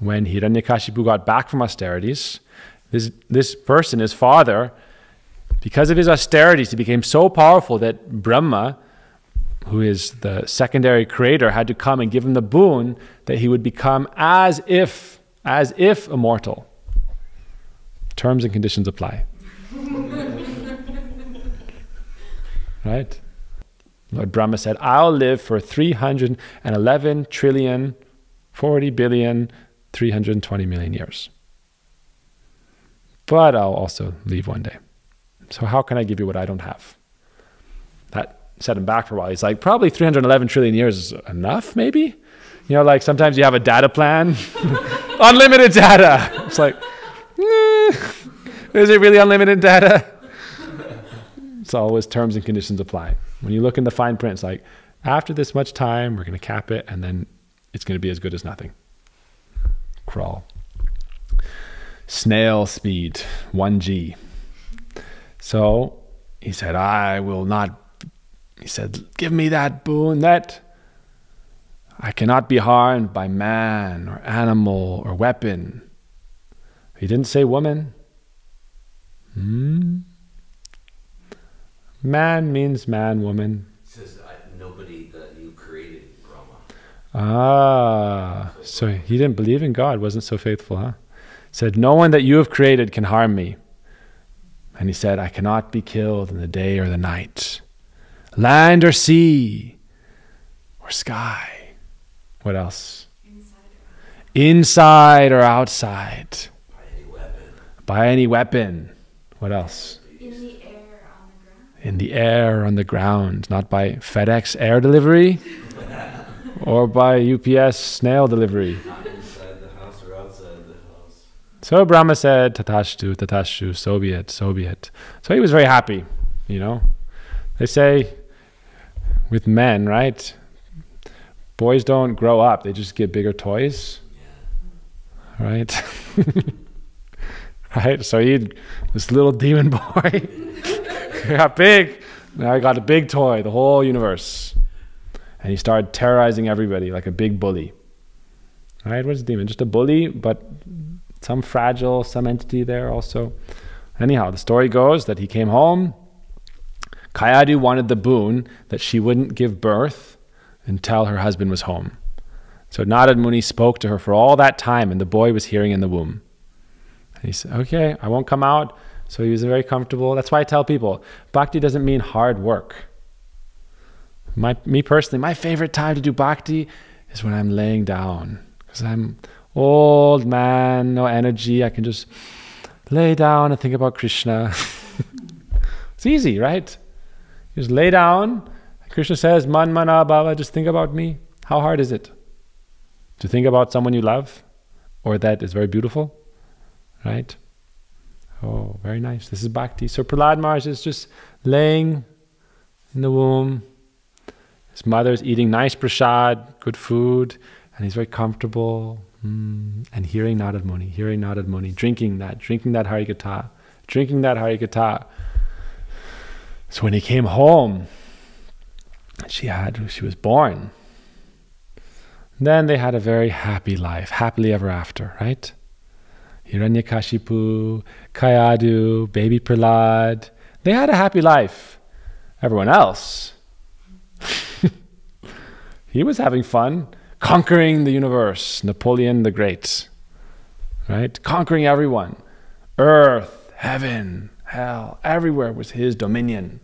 when Hiranyakashipu got back from austerities, this, this person, his father, because of his austerities, he became so powerful that Brahma, who is the secondary creator, had to come and give him the boon that he would become as if, as if immortal. Terms and conditions apply. right? Lord Brahma said, I'll live for 311 trillion, 40 billion, 320 million years. But I'll also leave one day. So how can I give you what I don't have? That set him back for a while. He's like, probably 311 trillion years is enough, maybe? You know, like sometimes you have a data plan, unlimited data. It's like, eh, is it really unlimited data? It's always terms and conditions apply. When you look in the fine print, it's like, after this much time, we're going to cap it, and then it's going to be as good as nothing. Crawl. Snail speed, 1G. So he said, I will not, he said, give me that boon that I cannot be harmed by man or animal or weapon. He didn't say woman. Hmm? Man means man, woman. It says nobody that you created, Brahma. Ah, so he didn't believe in God, wasn't so faithful, huh? Said, No one that you have created can harm me. And he said, I cannot be killed in the day or the night, land or sea or sky. What else? Inside or outside. By any weapon. By any weapon. What else? In the air, on the ground. In the air, on the ground, not by FedEx air delivery or by UPS snail delivery. Not inside the house or outside the house. So Brahma said, Tatashtu, Tatashtu, so be it, so be it. So he was very happy, you know. They say with men, right? Boys don't grow up, they just get bigger toys. Right? right? So he this little demon boy got big. Now he got a big toy, the whole universe. And he started terrorizing everybody like a big bully. Right? What's a demon? Just a bully, but some fragile, some entity there also. Anyhow, the story goes that he came home. Kayadu wanted the boon that she wouldn't give birth until her husband was home. So Narad Muni spoke to her for all that time, and the boy was hearing in the womb. And he said, Okay, I won't come out. So he was very comfortable. That's why I tell people bhakti doesn't mean hard work. My, me personally, my favorite time to do bhakti is when I'm laying down because I'm old man, no energy. I can just lay down and think about Krishna. it's easy, right? Just lay down. Krishna says, Man mana ah, bhava, just think about me. How hard is it? To think about someone you love or that is very beautiful, right? Oh, very nice. This is bhakti. So Prahlad Maharaj is just laying in the womb. His mother's eating nice prasad, good food, and he's very comfortable. Mm, and hearing Narad Muni, hearing Narad Muni, drinking that, drinking that Harikatha, drinking that Harikatha. So when he came home, she had, she was born. Then they had a very happy life, happily ever after, right? Hiranyakashipu, Kayadu, baby Prahlad. They had a happy life. Everyone else, he was having fun, conquering the universe, Napoleon the Great, right? Conquering everyone. Earth, heaven, hell, everywhere was his dominion.